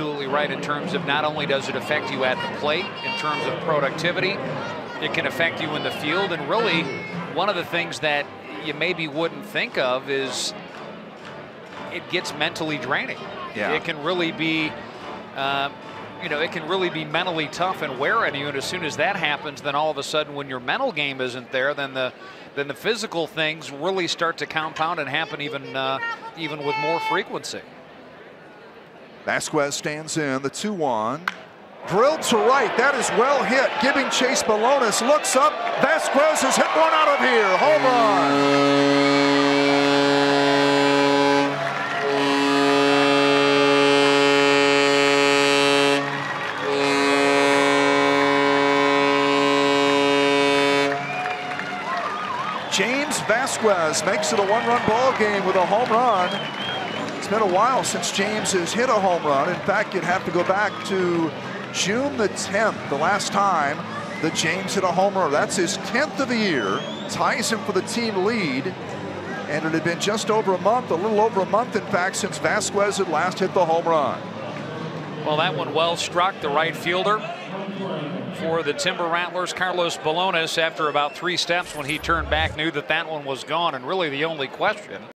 absolutely right in terms of not only does it affect you at the plate in terms of productivity, it can affect you in the field. And really, one of the things that you maybe wouldn't think of is it gets mentally draining. Yeah. It can really be, uh, you know, it can really be mentally tough and wear on you. And as soon as that happens, then all of a sudden, when your mental game isn't there, then the then the physical things really start to compound and happen even uh, even with more frequency. Vasquez stands in the 2-1. Drilled to right. That is well hit. Giving chase Belonis. Looks up. Vasquez has hit one out of here. Home run. James Vasquez makes it a one-run ball game with a home run. Been a while since James has hit a home run. In fact, you'd have to go back to June the 10th, the last time that James hit a home run. That's his 10th of the year, ties him for the team lead. And it had been just over a month, a little over a month, in fact, since Vasquez had last hit the home run. Well, that one well struck, the right fielder for the Timber Rattlers. Carlos Belonis, after about three steps when he turned back, knew that that one was gone. And really the only question